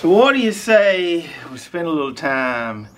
So what do you say we spend a little time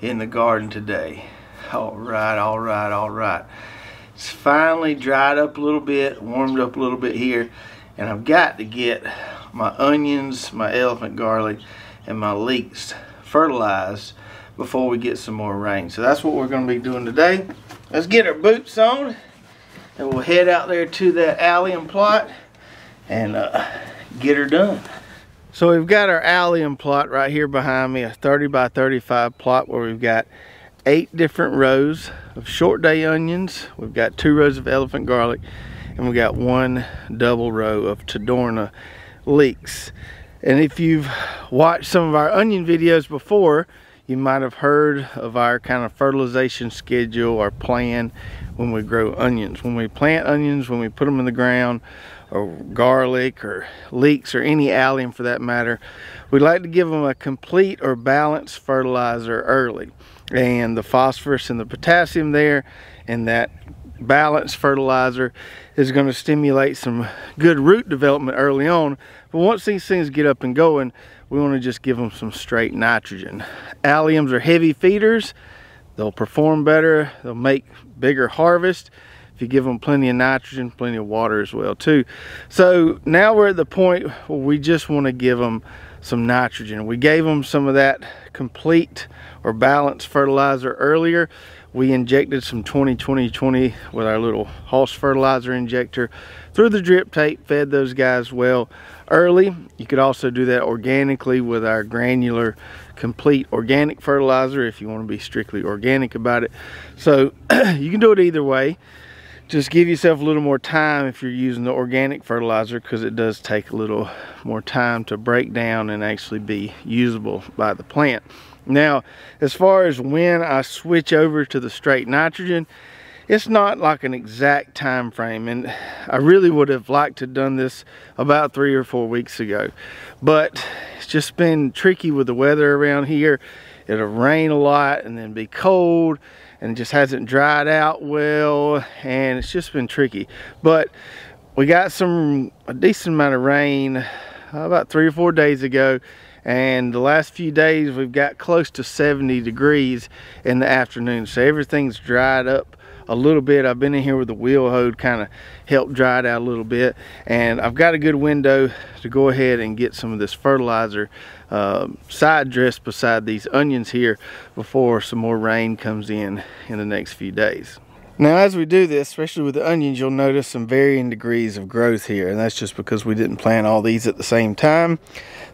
in the garden today? All right, all right, all right. It's finally dried up a little bit, warmed up a little bit here, and I've got to get my onions, my elephant garlic, and my leeks fertilized before we get some more rain. So that's what we're going to be doing today. Let's get our boots on, and we'll head out there to that allium plot and uh, get her done. So we've got our allium plot right here behind me, a 30 by 35 plot where we've got eight different rows of short day onions. We've got two rows of elephant garlic and we've got one double row of Tadorna leeks. And if you've watched some of our onion videos before, you might have heard of our kind of fertilization schedule or plan when we grow onions. When we plant onions, when we put them in the ground, or garlic or leeks or any allium for that matter, we like to give them a complete or balanced fertilizer early. And the phosphorus and the potassium there and that balanced fertilizer is going to stimulate some good root development early on. But once these things get up and going, we want to just give them some straight nitrogen. Alliums are heavy feeders. They'll perform better. They'll make bigger harvest if you give them plenty of nitrogen, plenty of water as well too. So now we're at the point where we just want to give them some nitrogen. We gave them some of that complete or balanced fertilizer earlier. We injected some 20-20-20 with our little Hoss fertilizer injector through the drip tape, fed those guys well early. You could also do that organically with our granular complete organic fertilizer if you want to be strictly organic about it. So you can do it either way just give yourself a little more time if you're using the organic fertilizer because it does take a little more time to break down and actually be usable by the plant. Now, as far as when I switch over to the straight nitrogen, it's not like an exact time frame and I really would have liked to have done this about three or four weeks ago. But it's just been tricky with the weather around here. It'll rain a lot and then be cold and it just hasn't dried out well and it's just been tricky. But we got some a decent amount of rain uh, about three or four days ago and the last few days we've got close to 70 degrees in the afternoon. So everything's dried up a little bit. I've been in here with the wheel hoe kind of helped dry it out a little bit. And I've got a good window to go ahead and get some of this fertilizer uh, side dressed beside these onions here before some more rain comes in in the next few days. Now as we do this, especially with the onions, you'll notice some varying degrees of growth here and that's just because we didn't plant all these at the same time.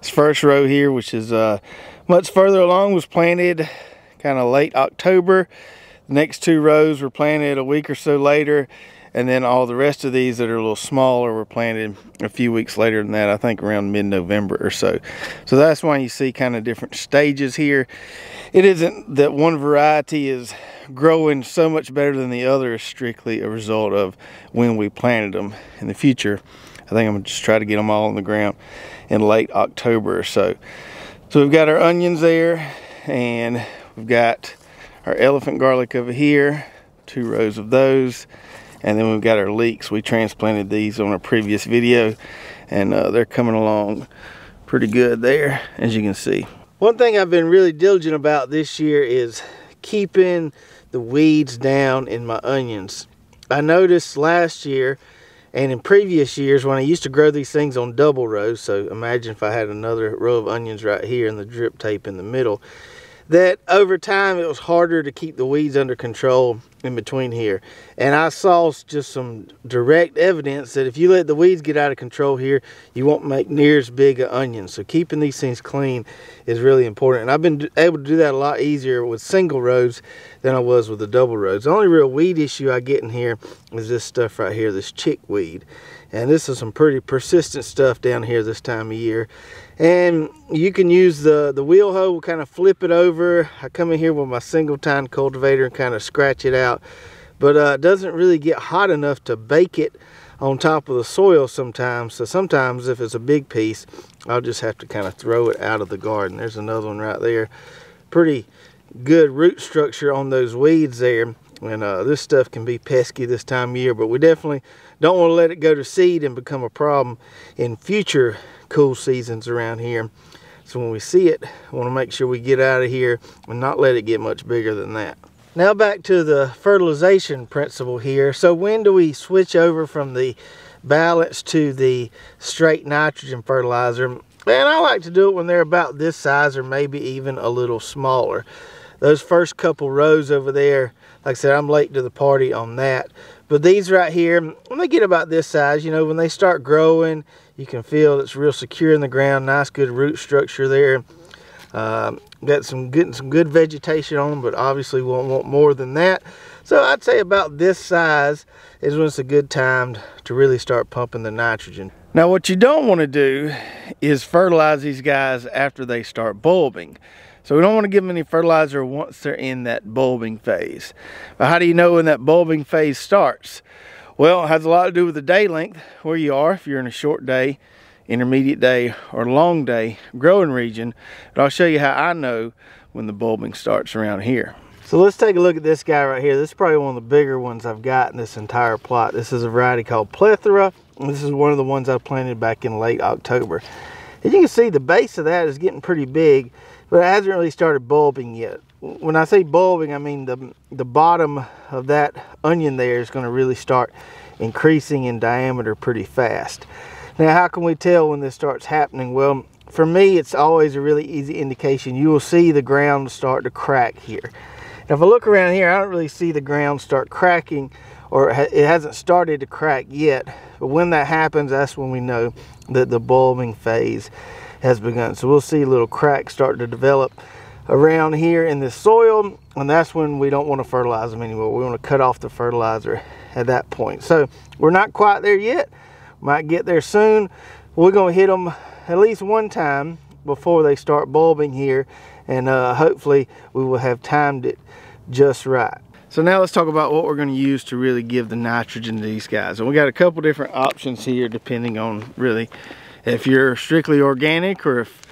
This first row here, which is uh, much further along, was planted kind of late October. The next two rows were planted a week or so later and then all the rest of these that are a little smaller were planted a few weeks later than that i think around mid-november or so. So that's why you see kind of different stages here. It isn't that one variety is growing so much better than the other is strictly a result of when we planted them. In the future i think i'm gonna just try to get them all on the ground in late october or so. So we've got our onions there and we've got our elephant garlic over here two rows of those and then we've got our leeks. We transplanted these on a previous video and uh, they're coming along pretty good there as you can see. One thing I've been really diligent about this year is keeping the weeds down in my onions. I noticed last year and in previous years when I used to grow these things on double rows so imagine if I had another row of onions right here and the drip tape in the middle that over time it was harder to keep the weeds under control in between here. And I saw just some direct evidence that if you let the weeds get out of control here, you won't make near as big an onion. So keeping these things clean is really important. And I've been able to do that a lot easier with single rows than I was with the double rows. The only real weed issue I get in here is this stuff right here, this chickweed. And this is some pretty persistent stuff down here this time of year and you can use the the wheel hoe kind of flip it over I come in here with my single tine cultivator and kind of scratch it out but uh, it doesn't really get hot enough to bake it on top of the soil sometimes so sometimes if it's a big piece I'll just have to kind of throw it out of the garden there's another one right there pretty good root structure on those weeds there And uh, this stuff can be pesky this time of year, but we definitely don't want to let it go to seed and become a problem in future cool seasons around here. So when we see it, I want to make sure we get out of here and not let it get much bigger than that. Now back to the fertilization principle here. So when do we switch over from the balance to the straight nitrogen fertilizer? And I like to do it when they're about this size or maybe even a little smaller. Those first couple rows over there, like I said, I'm late to the party on that. But these right here, when they get about this size, you know, when they start growing, you can feel it's real secure in the ground, nice good root structure there. Um, got some good some good vegetation on them, but obviously won't want more than that. So I'd say about this size is when it's a good time to really start pumping the nitrogen. Now what you don't want to do is fertilize these guys after they start bulbing. So we don't want to give them any fertilizer once they're in that bulbing phase. But how do you know when that bulbing phase starts? Well, it has a lot to do with the day length, where you are, if you're in a short day, intermediate day, or long day growing region. But I'll show you how I know when the bulbing starts around here. So let's take a look at this guy right here. This is probably one of the bigger ones I've got in this entire plot. This is a variety called Plethora. And this is one of the ones I planted back in late October. As you can see, the base of that is getting pretty big, but it hasn't really started bulbing yet. When I say bulbing, I mean the, the bottom of that onion there is going to really start increasing in diameter pretty fast. Now, how can we tell when this starts happening? Well, for me, it's always a really easy indication. You will see the ground start to crack here. Now, if I look around here, I don't really see the ground start cracking or it hasn't started to crack yet. But when that happens, that's when we know that the bulbing phase has begun. So we'll see little cracks start to develop around here in the soil and that's when we don't want to fertilize them anymore. We want to cut off the fertilizer at that point. So we're not quite there yet. Might get there soon. We're going to hit them at least one time before they start bulbing here and uh, hopefully we will have timed it just right. So now let's talk about what we're going to use to really give the nitrogen to these guys. And we got a couple different options here depending on really if you're strictly organic or if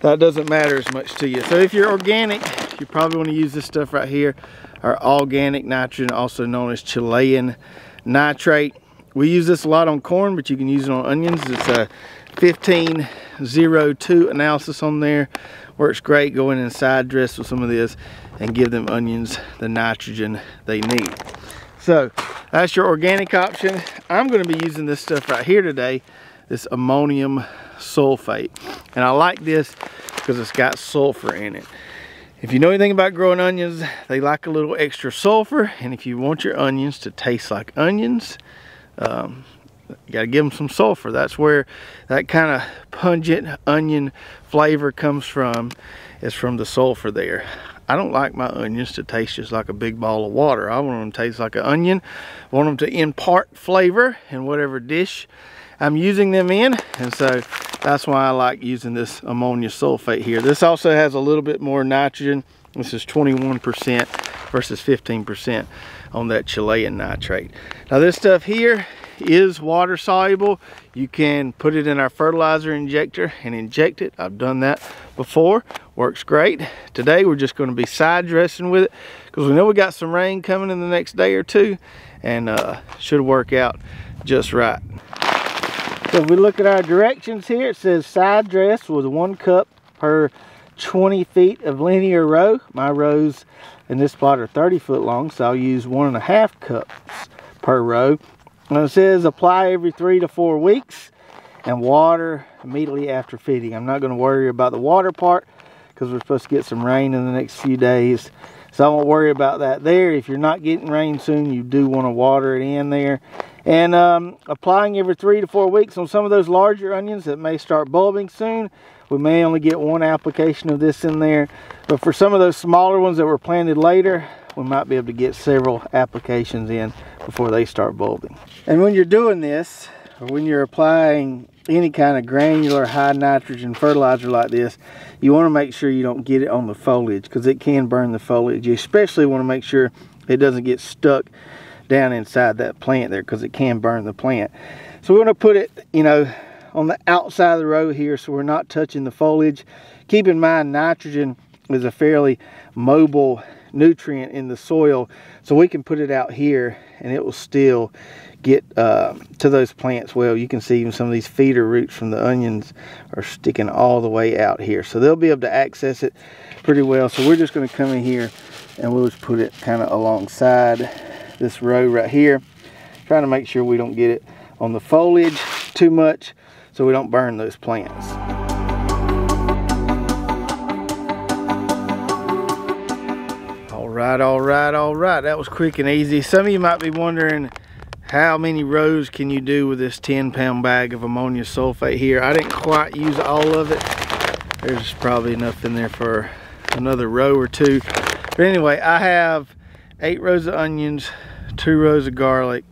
that doesn't matter as much to you. So if you're organic, you probably want to use this stuff right here, our organic nitrogen, also known as Chilean nitrate. We use this a lot on corn, but you can use it on onions. It's a 1502 analysis on there. Works great. Go in side dress with some of this and give them onions the nitrogen they need. So that's your organic option. I'm going to be using this stuff right here today, this ammonium sulfate. And I like this because it's got sulfur in it. If you know anything about growing onions, they like a little extra sulfur. And if you want your onions to taste like onions, um, you got to give them some sulfur. That's where that kind of pungent onion flavor comes from, is from the sulfur there. I don't like my onions to taste just like a big ball of water. I want them to taste like an onion. I want them to impart flavor in whatever dish I'm using them in. And so that's why I like using this ammonia sulfate here. This also has a little bit more nitrogen. This is 21% versus 15% on that Chilean nitrate. Now this stuff here is water soluble. You can put it in our fertilizer injector and inject it. I've done that before. Works great. Today we're just going to be side dressing with it because we know we got some rain coming in the next day or two and uh, should work out just right. So if we look at our directions here, it says side dress with one cup per 20 feet of linear row. My rows in this spot are 30 foot long, so I'll use one and a half cups per row. And it says apply every three to four weeks and water immediately after feeding. I'm not going to worry about the water part because we're supposed to get some rain in the next few days. So I won't worry about that there. If you're not getting rain soon, you do want to water it in there. And um, applying every three to four weeks on some of those larger onions that may start bulbing soon. We may only get one application of this in there. But for some of those smaller ones that were planted later, we might be able to get several applications in before they start bulbing. And when you're doing this, or when you're applying any kind of granular high nitrogen fertilizer like this, you want to make sure you don't get it on the foliage because it can burn the foliage. You especially want to make sure it doesn't get stuck down inside that plant there because it can burn the plant. So we're going to put it, you know, on the outside of the row here so we're not touching the foliage. Keep in mind nitrogen is a fairly mobile nutrient in the soil so we can put it out here and it will still get uh, to those plants well. You can see even some of these feeder roots from the onions are sticking all the way out here. So they'll be able to access it pretty well. So we're just going to come in here and we'll just put it kind of alongside this row right here trying to make sure we don't get it on the foliage too much so we don't burn those plants. All right, all right, all right. That was quick and easy. Some of you might be wondering how many rows can you do with this 10 pound bag of ammonia sulfate here. I didn't quite use all of it. There's probably enough in there for another row or two. But anyway, I have eight rows of onions, two rows of garlic,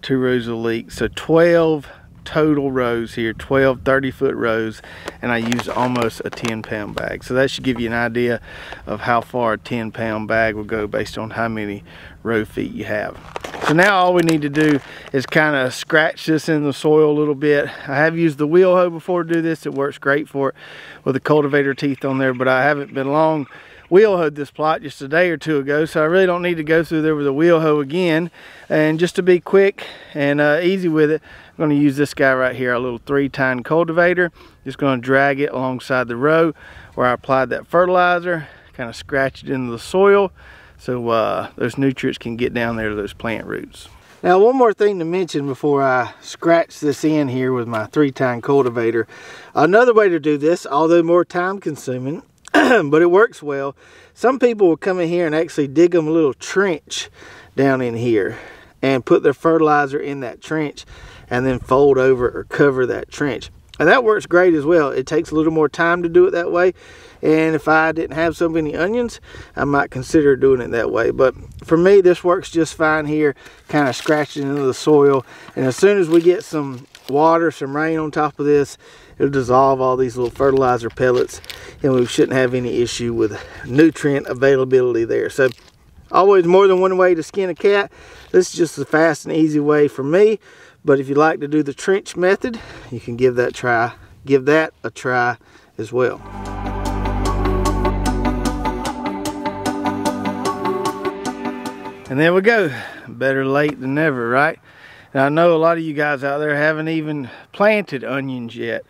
two rows of leeks. So 12 total rows here 12 30 foot rows and I use almost a 10 pound bag. So that should give you an idea of how far a 10 pound bag will go based on how many row feet you have. So now all we need to do is kind of scratch this in the soil a little bit. I have used the wheel hoe before to do this. It works great for it with the cultivator teeth on there but I haven't been long wheel hoed this plot just a day or two ago so I really don't need to go through there with a wheel hoe again. And just to be quick and uh, easy with it Going to use this guy right here a little three-tine cultivator just going to drag it alongside the row where I applied that fertilizer kind of scratch it into the soil so uh, those nutrients can get down there to those plant roots now one more thing to mention before I scratch this in here with my three-tine cultivator. Another way to do this, although more time consuming, but it works well. Some people will come in here and actually dig them a little trench down in here and put their fertilizer in that trench and then fold over or cover that trench. And that works great as well. It takes a little more time to do it that way. And if I didn't have so many onions, I might consider doing it that way. But for me, this works just fine here, kind of scratching into the soil. And as soon as we get some water, some rain on top of this, it'll dissolve all these little fertilizer pellets and we shouldn't have any issue with nutrient availability there. So always more than one way to skin a cat. This is just the fast and easy way for me. But if you like to do the trench method, you can give that try, give that a try as well. And there we go. Better late than never, right? And I know a lot of you guys out there haven't even planted onions yet.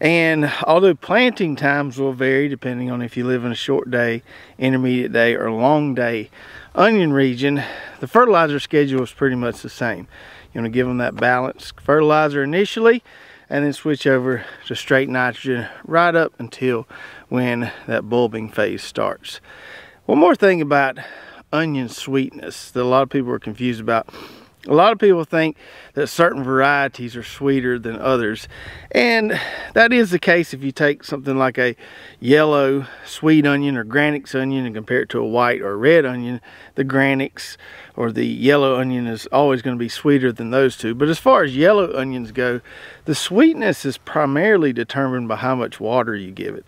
And although planting times will vary depending on if you live in a short day, intermediate day, or long day onion region, the fertilizer schedule is pretty much the same. You want to give them that balanced fertilizer initially and then switch over to straight nitrogen right up until when that bulbing phase starts. One more thing about onion sweetness that a lot of people are confused about a lot of people think that certain varieties are sweeter than others. And that is the case if you take something like a yellow sweet onion or Granex onion and compare it to a white or red onion. The Granex or the yellow onion is always going to be sweeter than those two. But as far as yellow onions go, the sweetness is primarily determined by how much water you give it.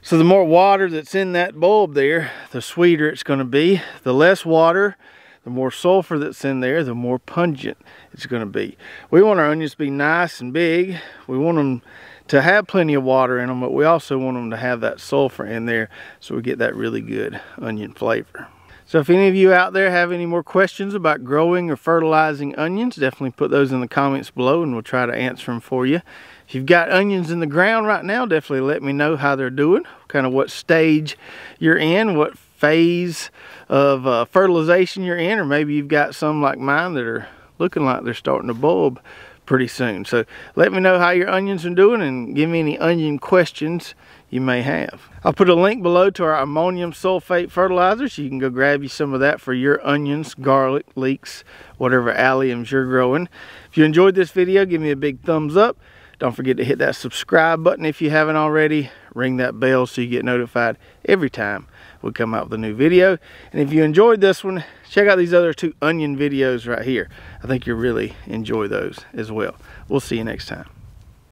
So the more water that's in that bulb there, the sweeter it's going to be. The less water, the more sulfur that's in there, the more pungent it's going to be. We want our onions to be nice and big. We want them to have plenty of water in them, but we also want them to have that sulfur in there so we get that really good onion flavor. So if any of you out there have any more questions about growing or fertilizing onions, definitely put those in the comments below and we'll try to answer them for you. If you've got onions in the ground right now, definitely let me know how they're doing, kind of what stage you're in, what phase of uh, fertilization you're in, or maybe you've got some like mine that are looking like they're starting to bulb pretty soon. So let me know how your onions are doing and give me any onion questions you may have. I'll put a link below to our ammonium sulfate fertilizer so you can go grab you some of that for your onions, garlic, leeks, whatever alliums you're growing. If you enjoyed this video, give me a big thumbs up. Don't forget to hit that subscribe button if you haven't already. Ring that bell so you get notified every time we come out with a new video. And if you enjoyed this one, check out these other two onion videos right here. I think you'll really enjoy those as well. We'll see you next time.